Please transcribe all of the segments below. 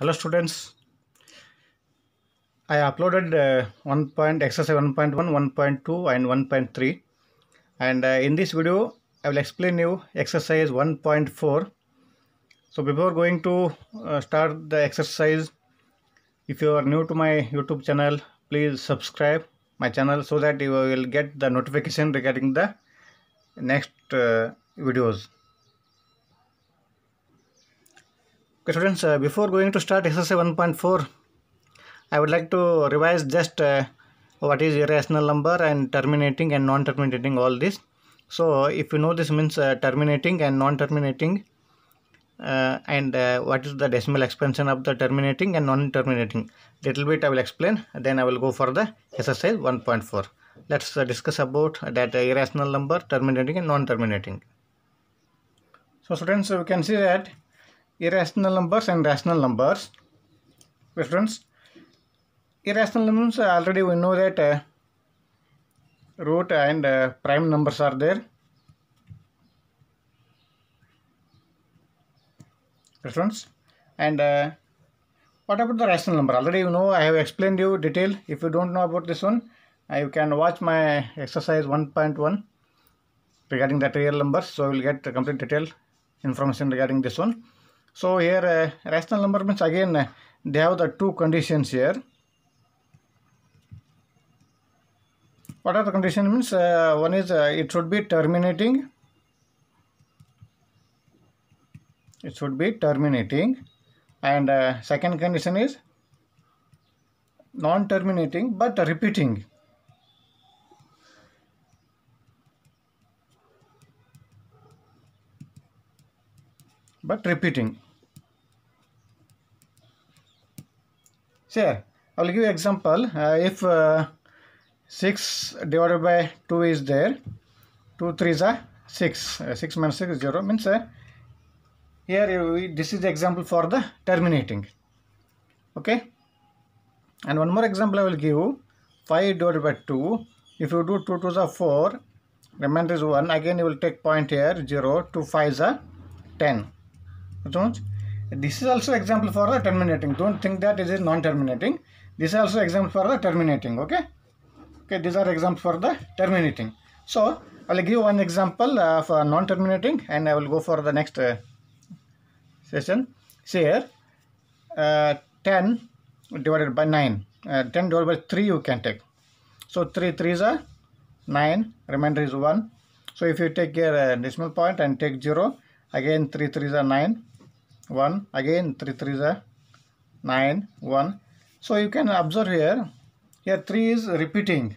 Hello students. I uploaded uh, 1 point exercise 1.1, 1.2 and 1.3 and uh, in this video I will explain you exercise 1.4. So before going to uh, start the exercise if you are new to my YouTube channel please subscribe my channel so that you will get the notification regarding the next uh, videos. Okay students, uh, before going to start exercise 1.4, I would like to revise just uh, what is irrational number and terminating and non-terminating all this. So if you know this means uh, terminating and non-terminating uh, and uh, what is the decimal expansion of the terminating and non-terminating. Little bit I will explain then I will go for the exercise 1.4. Let's uh, discuss about that irrational number, terminating and non-terminating. So students we can see that irrational numbers and rational numbers. Students, irrational numbers already we know that uh, root and uh, prime numbers are there. Students, and uh, what about the rational number? Already you know I have explained you detail. If you don't know about this one, you can watch my exercise 1.1 regarding that real numbers. So you will get the complete detail information regarding this one. So here uh, rational number means again uh, they have the two conditions here. What are the conditions means uh, one is uh, it should be terminating. It should be terminating and uh, second condition is non-terminating but repeating. But repeating. Sure, I will give you example. Uh, if uh, 6 divided by 2 is there, 2 3s are 6. Uh, 6 minus 6 is 0 means uh, here this is the example for the terminating. Okay. And one more example I will give 5 divided by 2. If you do 2 2s are 4, remainder is 1. Again you will take point here 0, 2 5s are 10. Don't. This is also example for the terminating. Don't think that it is non-terminating. This is also example for the terminating okay? Okay these are examples for the terminating. So i will give one example uh, for non-terminating and i will go for the next uh, session. Here uh, 10 divided by 9 uh, 10 divided by 3 you can take. So 3 3s are 9 remainder is 1 so if you take your uh, decimal point and take 0 again 3 3s are 9 1 again 3 3 is a 9 1 so you can observe here here 3 is repeating.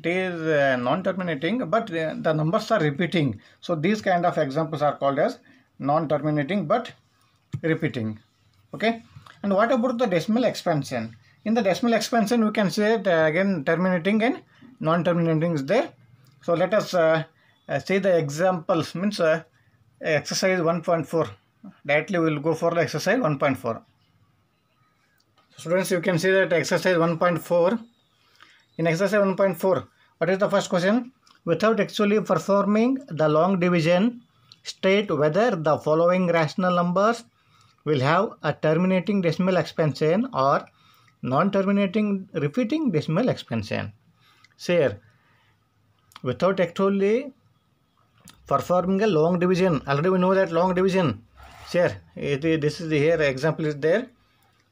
It is uh, non-terminating but uh, the numbers are repeating. So these kind of examples are called as non-terminating but repeating. Okay? And what about the decimal expansion? In the decimal expansion we can say that again terminating and non-terminating is there. So let us uh, uh, see the examples. Means uh, exercise 1.4 directly we will go for the exercise 1.4 students you can see that exercise 1.4 in exercise 1.4 what is the first question? Without actually performing the long division state whether the following rational numbers will have a terminating decimal expansion or non-terminating repeating decimal expansion. Say here without actually performing a long division already we know that long division here this is the here example is there.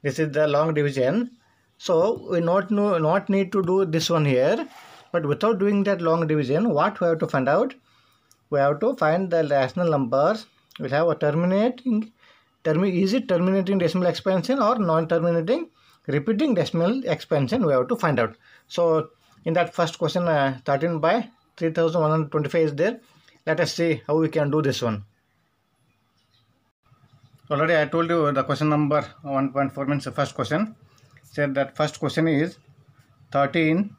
This is the long division. So we not know not need to do this one here. But without doing that long division what we have to find out? We have to find the rational numbers. Will have a terminating term is it terminating decimal expansion or non-terminating? Repeating decimal expansion we have to find out. So in that first question uh, 13 by 3125 is there. Let us see how we can do this one already i told you the question number 1.4 means the first question. Said that first question is 13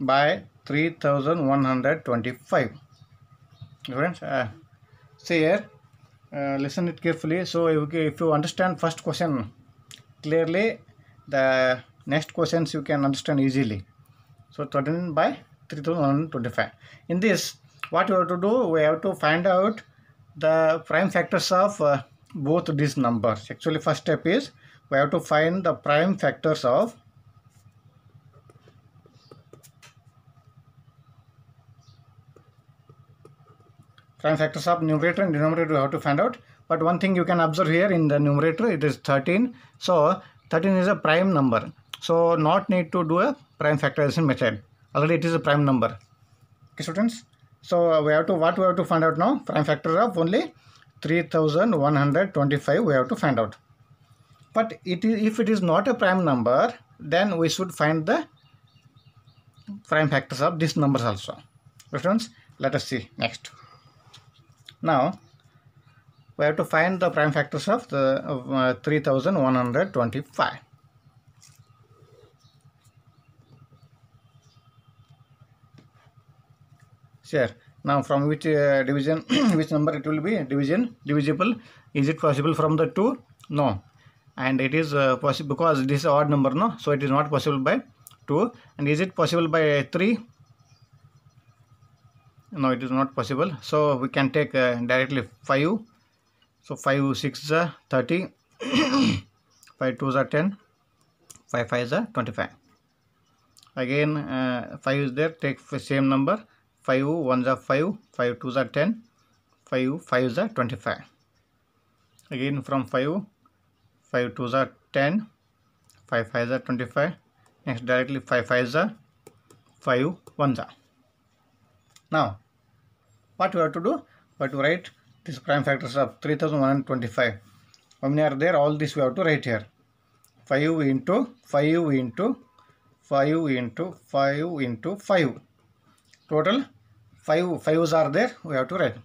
by 3125 friends uh, see here uh, listen it carefully. So if, you understand first question clearly the next questions you can understand easily. So 13 by 3125 in this what we have to do we have to find out the prime factors of uh, both these numbers. Actually, first step is we have to find the prime factors of prime factors of numerator and denominator we have to find out. But one thing you can observe here in the numerator it is 13. So 13 is a prime number. So not need to do a prime factorization method. Already it is a prime number. Okay students. So we have to what we have to find out now? Prime factor of only 3125 we have to find out. But it is if it is not a prime number then we should find the prime factors of these numbers also. Students let us see next. Now we have to find the prime factors of the of, uh, 3125. Sure. Now from which uh, division, which number it will be division divisible? Is it possible from the 2? No. And it is uh, possible because this is odd number, no? So it is not possible by 2. And is it possible by 3? No, it is not possible. So we can take uh, directly 5. So 5 6 is 30, 5 2 is 10, 5 5 is 25. Again uh, 5 is there, take same number 5 1 are 5, 5 2 is 10, 5 5 is 25. Again from 5, 5 2 is 10, 5 5 is 25. Next directly 5 5 is 5 1 is. Now what we have to do? We have to write these prime factors of 3125. How many are there? All this we have to write here. 5 into 5 into 5 into 5 into 5. Total 5 5s are there. We have to write.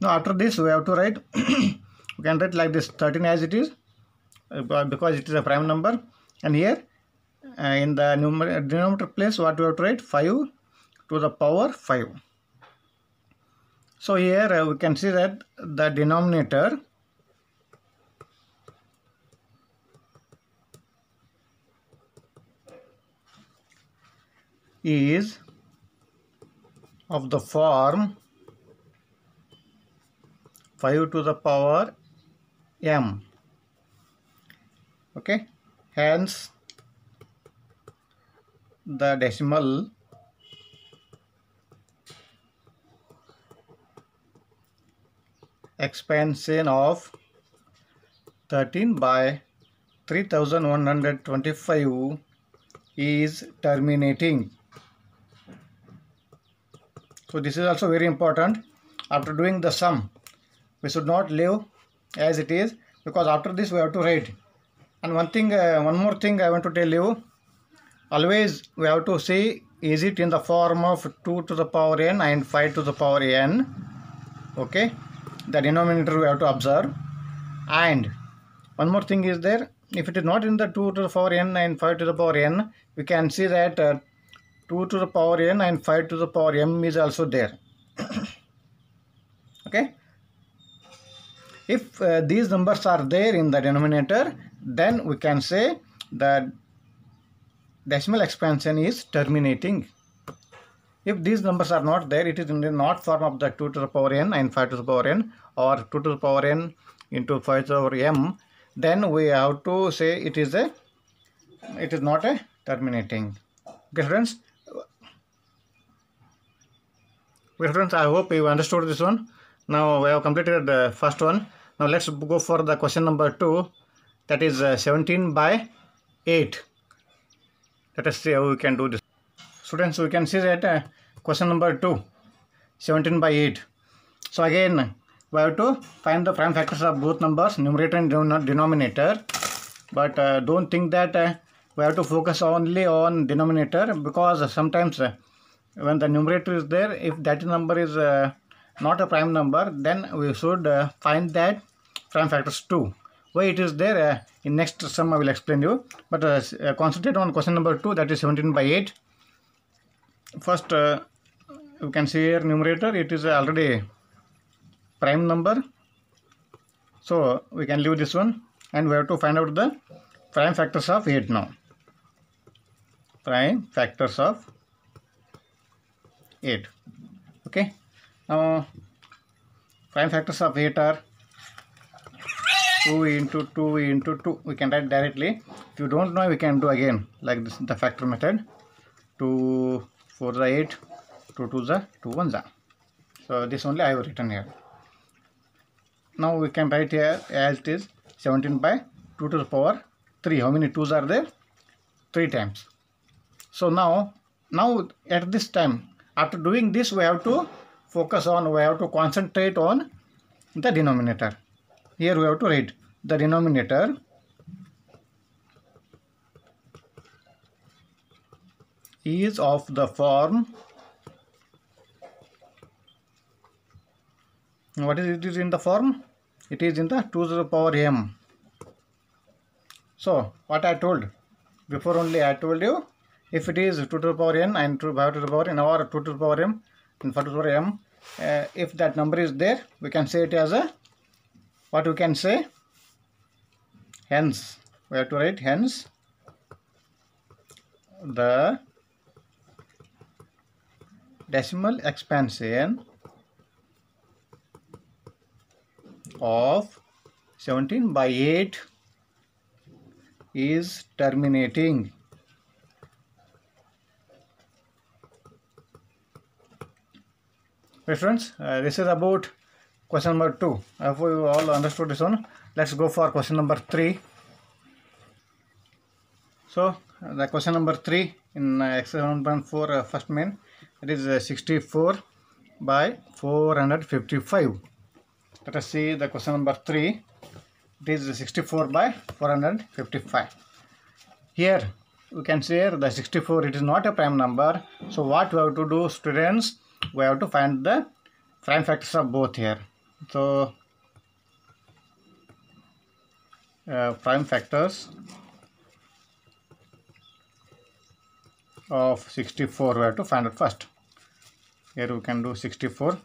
Now after this we have to write. we can write like this 13 as it is because it is a prime number. And here uh, in the numerator denominator place what we have to write 5 to the power 5. So here uh, we can see that the denominator is of the form 5 to the power m okay hence the decimal expansion of 13 by 3125 is terminating. So this is also very important. After doing the sum, we should not leave as it is because after this we have to write. And one thing, uh, one more thing I want to tell you. Always we have to see is it in the form of 2 to the power n and 5 to the power n. Okay the denominator we have to observe and one more thing is there if it is not in the 2 to the power n and 5 to the power n we can see that uh, 2 to the power n and 5 to the power m is also there okay if uh, these numbers are there in the denominator then we can say that decimal expansion is terminating if these numbers are not there, it is in the not form of the 2 to the power n and 5 to the power n or 2 to the power n into 5 to the power m, then we have to say it is a, it is not a terminating. Okay friends? Okay friends, I hope you understood this one. Now we have completed the first one. Now let's go for the question number 2 that is uh, 17 by 8. Let us see how we can do this. Students, we can see that uh, question number 2, 17 by 8. So again, we have to find the prime factors of both numbers, numerator and denominator. But uh, don't think that uh, we have to focus only on denominator because sometimes uh, when the numerator is there, if that number is uh, not a prime number, then we should uh, find that prime factors too. Why it is there in next sum I will explain you. But concentrate on question number 2 that is 17 by 8 first uh, you can see here numerator it is already prime number so we can leave this one and we have to find out the prime factors of 8 now prime factors of 8 okay. Now prime factors of 8 are 2 into 2 into 2 we can write directly. If you don't know we can do again like this the factor method. 2 4 the 8 2 2 the 2 1 the. So this only I have written here. Now we can write here as it is 17 by 2 to the power 3 how many 2's are there? 3 times. So now now at this time after doing this we have to focus on we have to concentrate on the denominator. Here we have to write the denominator. Is of the form what is it is in the form? It is in the 2 to the power m. So what i told before only i told you if it is 2 to the power n and 2 to the power n or 2 to the power m and 5 to the power m uh, if that number is there we can say it as a what we can say? Hence we have to write hence the decimal expansion of 17 by 8 is terminating Okay friends, uh, this is about question number 2. I hope you all understood this one. Let's go for question number 3. So, uh, the question number 3 in uh, exercise 1.4 uh, first main, it is uh, 64 by 455. Let us see the question number 3. It is 64 by 455. Here, we can say the 64, it is not a prime number. So, what we have to do students? We have to find the prime factors of both here. So uh, prime factors of 64 we have to find it first. Here we can do 64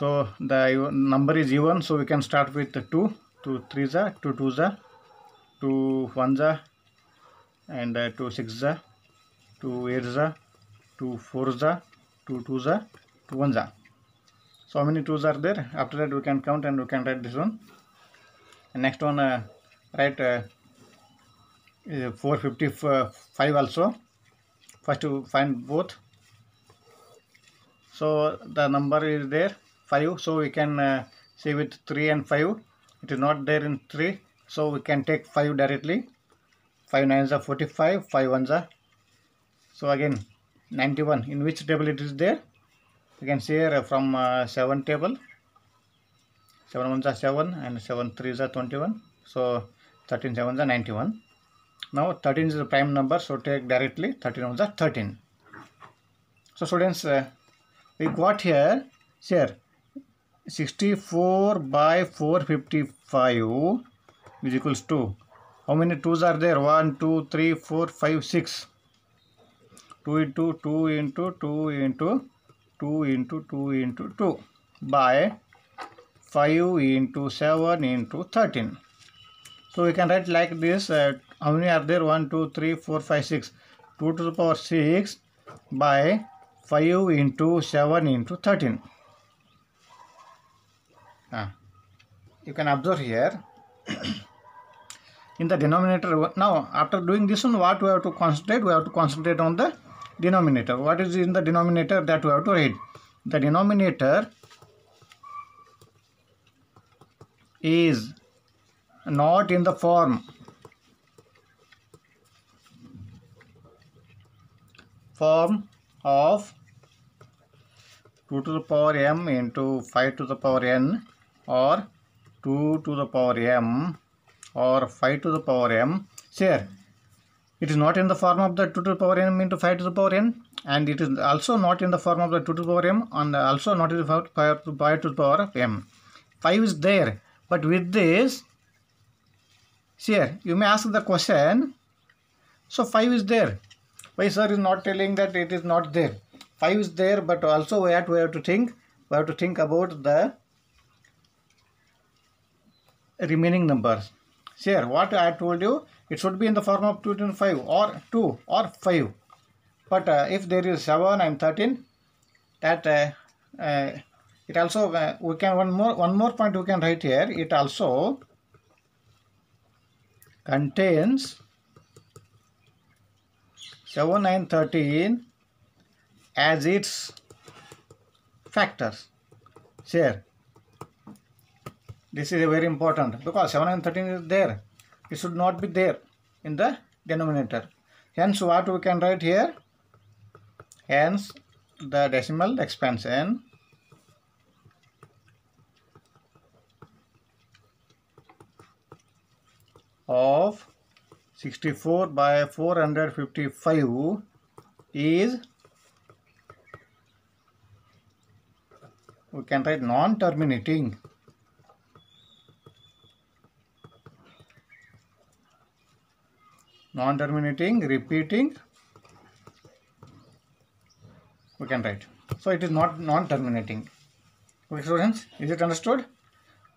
so the number is even so we can start with the 2 2 3 2 2 2 1 are and uh, 2 6 are 2 8s are 2 4s are 2 2s are 2 1s are so how many 2s are there? After that we can count and we can write this one. And next one uh, write uh, 455 also. First to find both. So the number is there 5 so we can uh, say with 3 and 5 it is not there in 3 so we can take 5 directly. 5 nines are 45 5 ones are so again 91 in which table it is there? You can see here from uh, 7 table. 7 ones are 7 and 7 3s are 21 so 13 sevens are 91 now 13 is the prime number so take directly 13 ones are 13 so students uh, we got here share 64 by 455 is equals to how many 2s are there? 1 2 3 4 5 6 2 into 2 into 2 into 2 into 2 into 2 by 5 into 7 into 13. So we can write like this. Uh, how many are there? 1, 2, 3, 4, 5, 6. 2 to the power 6 by 5 into 7 into 13. Ah. You can observe here. in the denominator now after doing this one what we have to concentrate we have to concentrate on the denominator. What is in the denominator that we have to read? The denominator is not in the form form of 2 to the power m into 5 to the power n or 2 to the power m or 5 to the power m. Here it is not in the form of the 2 to the power m into 5 to the power n and it is also not in the form of the 2 to the power m and also not in the 5 to the power of m. 5 is there but with this here you may ask the question so 5 is there. Why sir is not telling that it is not there? 5 is there but also we have to, we have to think we have to think about the remaining numbers. Here what I told you it should be in the form of 2 to 5 or 2 or 5 but uh, if there is 7 and 13 that uh, uh, it also uh, we can one more one more point we can write here. It also contains 7 and 13 as its factors. Here this is very important because 7 and 13 is there it should not be there in the denominator. Hence what we can write here? Hence the decimal expansion of 64 by 455 is we can write non-terminating non-terminating repeating. We can write. So it is not non-terminating. Okay students is it understood?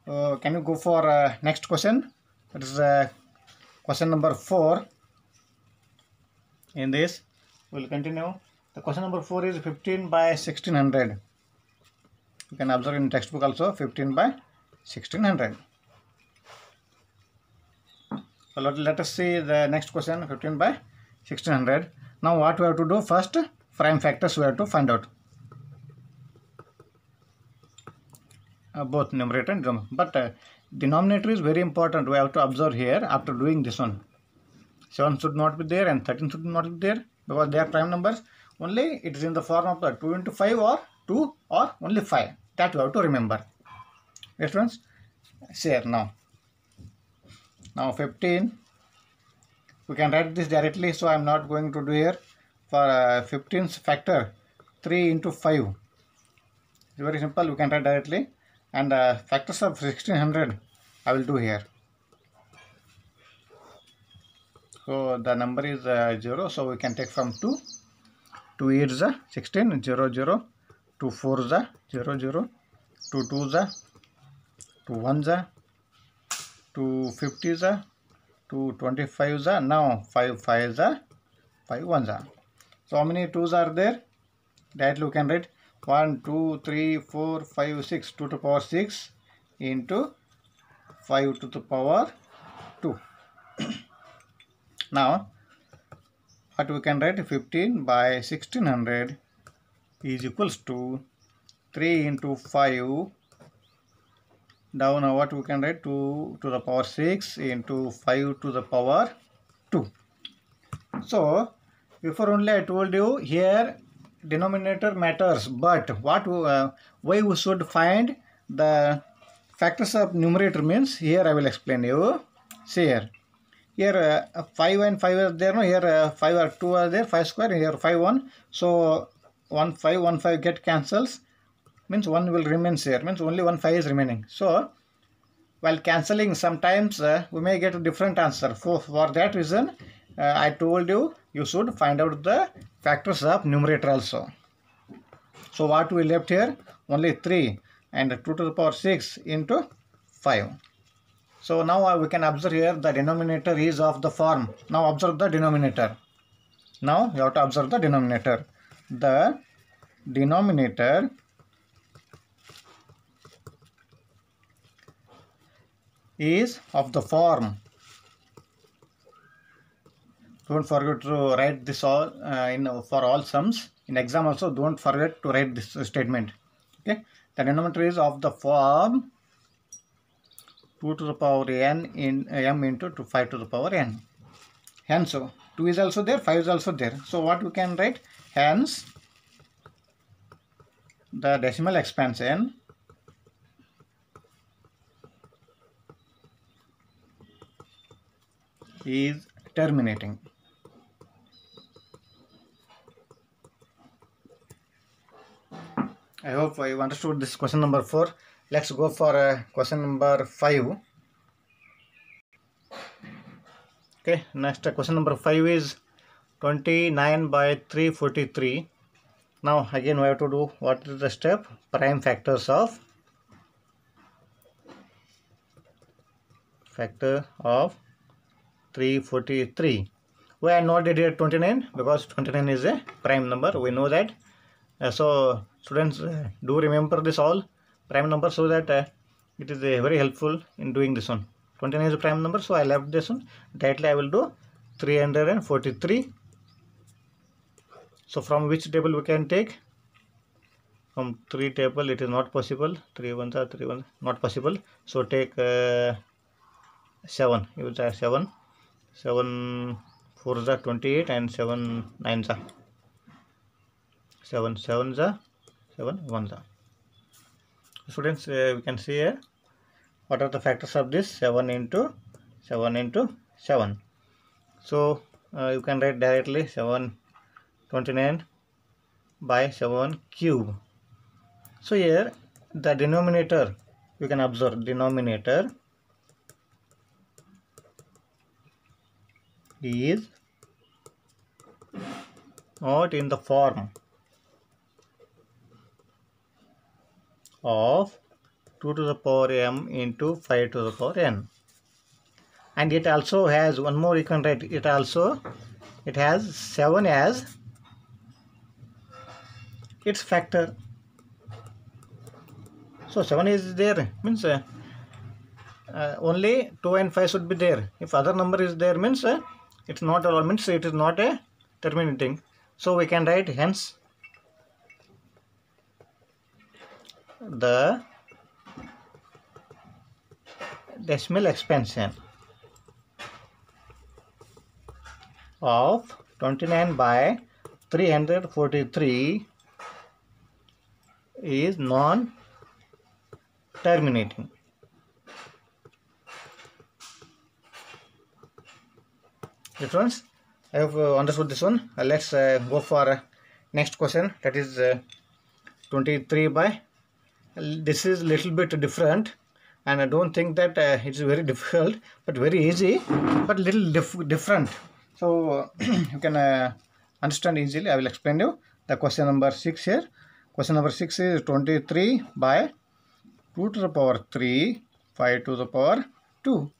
Uh, can you go for uh, next question? That is uh, question number 4 in this we will continue. The question number 4 is 15 by 1600 you can observe in textbook also 15 by 1600 so let, let us see the next question 15 by 1600. Now what we have to do first prime factors we have to find out. Uh, both numerator and denominator. But uh, denominator is very important. We have to observe here after doing this one. 7 should not be there and 13 should not be there because they are prime numbers. Only it is in the form of the 2 into 5 or 2 or only 5. That we have to remember. Yes friends? Share now. Now 15, we can write this directly, so I am not going to do here. For uh, 15's factor, 3 into 5. It's very simple, we can write directly. And uh, factors of 1600, I will do here. So the number is uh, 0, so we can take from 2. 2 8 is 16, 0, 0. 2 4 is 0, 0. 2 2 is 2 1 is 250 is a 225 is a now 5 5 is a 5 1 a so how many 2s are there? That you can write. 1 2 3 4 5 6 2 to the power 6 into 5 to the power 2 now what we can write? 15 by 1600 is equals to 3 into 5 down what we can write 2 to the power 6 into 5 to the power 2 so before only i told you here denominator matters but what uh, why we should find the factors of numerator means here i will explain you. See here. Here uh, 5 and 5 are there no? Here uh, 5 or 2 are there 5 square here 5 1 so 1 5 1 5 get cancels means 1 will remain here means only one 5 is remaining. So while cancelling sometimes uh, we may get a different answer. For, for that reason uh, I told you you should find out the factors of numerator also. So what we left here? Only 3 and 2 to the power 6 into 5 so now uh, we can observe here the denominator is of the form. Now observe the denominator. Now you have to observe the denominator. The denominator is of the form. Don't forget to write this all uh, in for all sums. In exam also don't forget to write this statement. Okay. The denominator is of the form 2 to the power n in m into 2 5 to the power n. Hence, 2 is also there, 5 is also there. So what we can write? Hence, the decimal expansion is terminating. I hope you understood this question number 4. Let's go for uh, question number 5. Okay, next uh, question number 5 is 29 by 343. Now again we have to do what is the step? Prime factors of factor of 343 why not did here 29 because 29 is a prime number. We know that. Uh, so students uh, do remember this all. Prime number so that uh, it is uh, very helpful in doing this one. 29 is a prime number so I left this one. Directly I will do 343 so from which table we can take? From 3 table it is not possible. 3 ones are 3 ones not possible. So take uh, 7 use uh, 7 7 4 is 28 and 7 9 is 7 7 is 7 1 is students uh, we can see here what are the factors of this 7 into 7 into 7 so uh, you can write directly 7 29 by 7 cube. So here the denominator you can observe denominator is not in the form of 2 to the power m into 5 to the power n. And it also has one more you can write it also it has 7 as its factor. So 7 is there means uh, uh, only 2 and 5 should be there. If other number is there means uh, it's not all means it is not a terminating so we can write hence the decimal expansion of 29 by 343 is non-terminating. Friends, I have understood this one. Uh, let's uh, go for uh, next question. That is uh, 23 by. This is a little bit different and I don't think that uh, it's very difficult but very easy but little dif different so you can uh, understand easily I will explain you the question number 6 here question number 6 is 23 by 2 to the power 3 5 to the power 2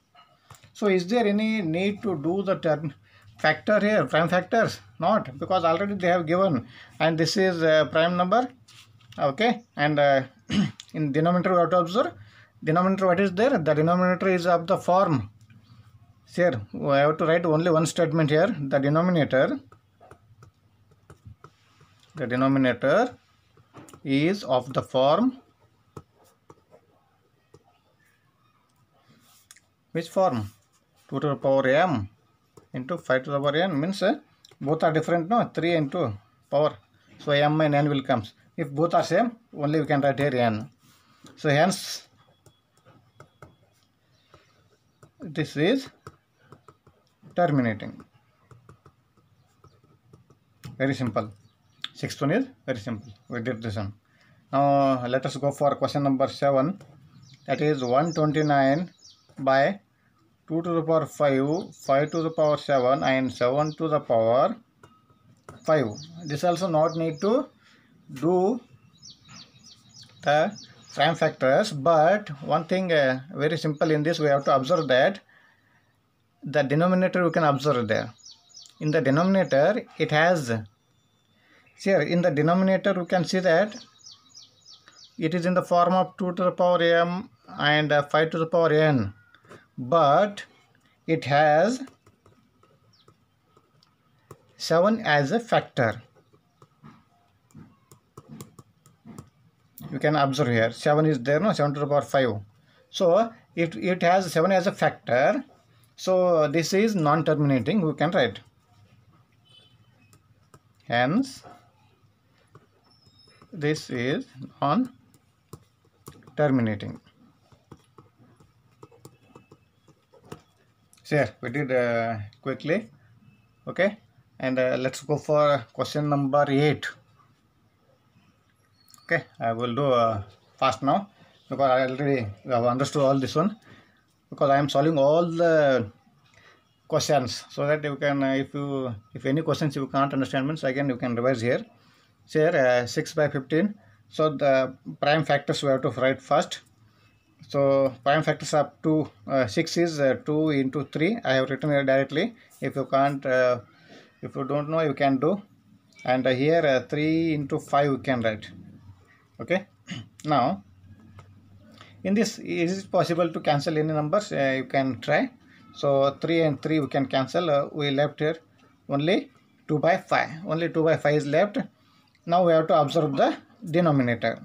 so is there any need to do the term factor here prime factors? Not because already they have given. And this is uh, prime number. Okay and uh, in denominator we have to observe. Denominator what is there? The denominator is of the form. Here I have to write only one statement here. The denominator the denominator is of the form. Which form 2 to the power m into 5 to the power n means uh, both are different no? 3 into power. So m and n will comes. If both are same only we can write here n. So hence this is terminating. Very simple. Sixth one is very simple. We did this one. Now let us go for question number 7 that is 129 by 2 to the power 5 5 to the power 7 and 7 to the power 5 this also not need to do the prime factors but one thing uh, very simple in this we have to observe that the denominator we can observe there. In the denominator it has here in the denominator we can see that it is in the form of 2 to the power m and uh, 5 to the power n but it has 7 as a factor. You can observe here. 7 is there no? 7 to the power 5 so it, it has 7 as a factor. So this is non-terminating. We can write. Hence this is non-terminating so we did uh, quickly. Okay. And uh, let's go for question number 8 okay I will do uh, fast now because I already have understood all this one because I am solving all the questions so that you can uh, if you if any questions you can't understand means again you can revise here. So here uh, 6 by 15 so the prime factors we have to write first so prime factors up to uh, 6 is uh, 2 into 3 I have written here directly. If you can't uh, if you don't know you can do. And uh, here uh, 3 into 5 you can write. Okay? Now in this is it possible to cancel any numbers? Uh, you can try. So 3 and 3 we can cancel. We left here only 2 by 5 only 2 by 5 is left. Now we have to observe the denominator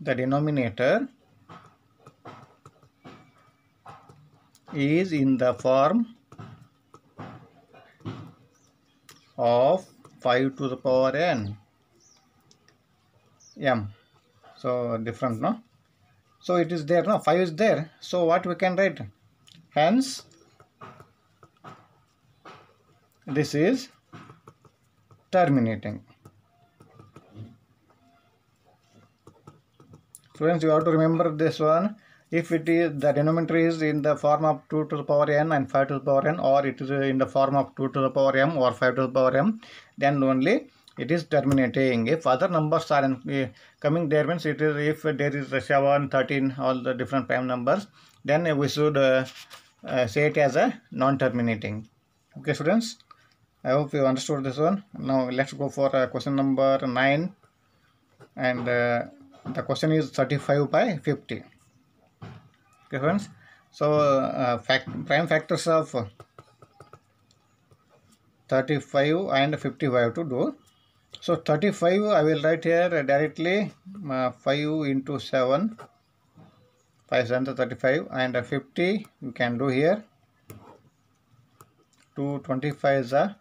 the denominator is in the form of 5 to the power n m. So different no? So it is there no? 5 is there. So what we can write? Hence this is terminating students you have to remember this one. If it is the denominator is in the form of 2 to the power n and 5 to the power n or it is in the form of 2 to the power m or 5 to the power m then only it is terminating. If other numbers are in, uh, coming there means it is if there is a 7 13 all the different prime numbers then we should uh, uh, say it as a non-terminating. Okay students? I hope you understood this one. Now let's go for uh, question number 9 and the question is 35 by 50 okay friends. So uh, fact, prime factors of 35 and 55 to do. So 35 i will write here directly uh, 5 into 7 5 7 35 and 50 you can do here. 2 25 is a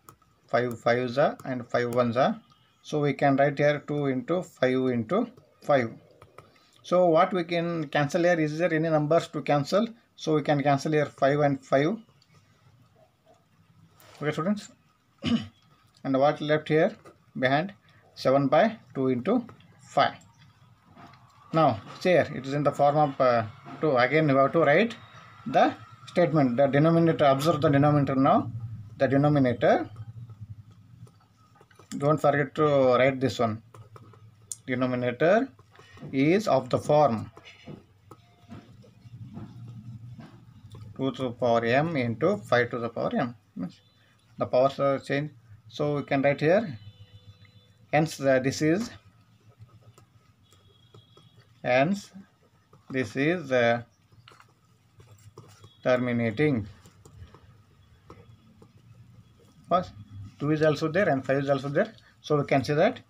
5 5 is a and 5 1 is a. So we can write here 2 into 5 into 5 so what we can cancel here? Is there any numbers to cancel? So we can cancel here 5 and 5 okay students. And what left here? Behind 7 by 2 into 5 now see here it is in the form of uh, 2 again we have to write the statement the denominator. Observe the denominator now. The denominator. Don't forget to write this one denominator is of the form 2 to the power m into 5 to the power m the powers are changed. So we can write here. Hence this is hence this is uh, terminating. First 2 is also there and 5 is also there. So we can say that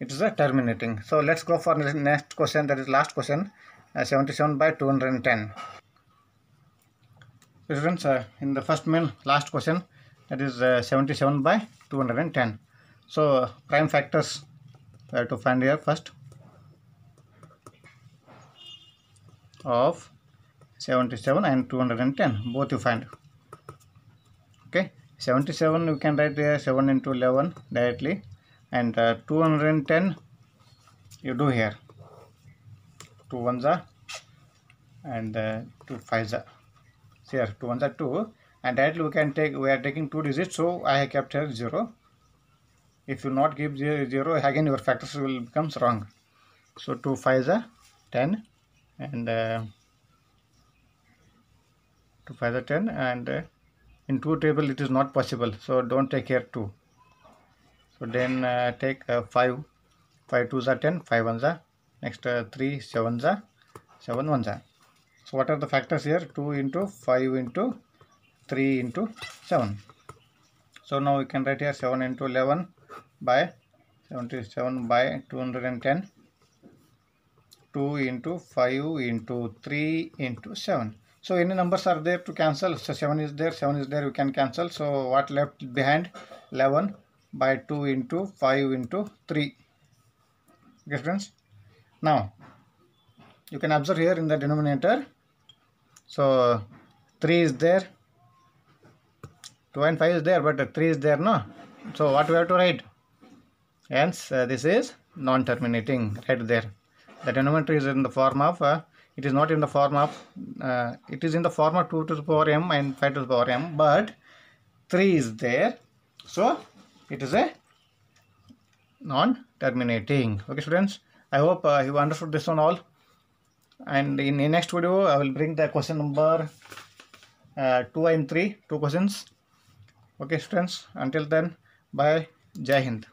it is a terminating. So let's go for the next question. That is last question. Uh, 77 by 210 students uh, in the first main last question. That is uh, 77 by 210 so prime factors we have to find here first. Of 77 and 210 both you find. Okay. 77 you can write there 7 into 11 directly and uh, 210 you do here. 2 ones are and uh, 2 fives are. Here 2 ones are 2 and directly we can take we are taking two digits so i have kept here 0 if you not give 0 again your factors will becomes wrong. So 2 fives are 10 and uh, 2 fives are 10 and uh, in two table it is not possible. So don't take here 2 so then uh, take uh, 5 5 2s are 10 5 1s are next uh, 3 7s are 7 1s are. So what are the factors here? 2 into 5 into 3 into 7 so now we can write here 7 into 11 by 77 by 210 2 into 5 into 3 into 7 so any numbers are there to cancel? So 7 is there 7 is there we can cancel. So what left behind? 11 by 2 into 5 into 3 okay friends? Now you can observe here in the denominator. So 3 is there. 2 and 5 is there but 3 is there no? So what we have to write? Hence uh, this is non-terminating right there. The denominator is in the form of uh, it is not in the form of uh, it is in the form of 2 to the power m and 5 to the power m but 3 is there. So it is a non-terminating. Okay students. I hope uh, you understood this one all. And in the next video i will bring the question number uh, 2 and 3 two questions. Okay students. Until then bye. Jai hind